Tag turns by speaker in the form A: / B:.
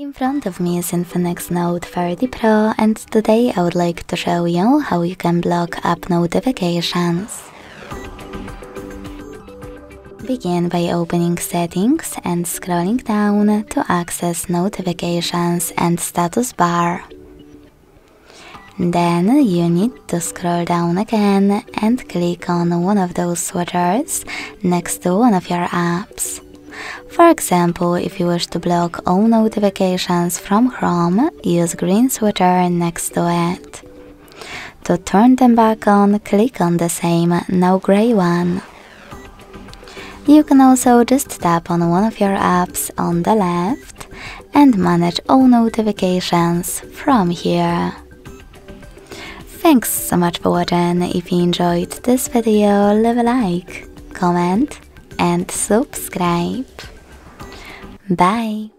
A: In front of me is Infinix Note 30 Pro and today I would like to show you how you can block app notifications. Begin by opening settings and scrolling down to access notifications and status bar. Then you need to scroll down again and click on one of those switchers next to one of your apps. For example, if you wish to block all notifications from Chrome, use green switcher next to it. To turn them back on, click on the same, now grey one. You can also just tap on one of your apps on the left and manage all notifications from here. Thanks so much for watching. If you enjoyed this video, leave a like, comment and subscribe. Bye.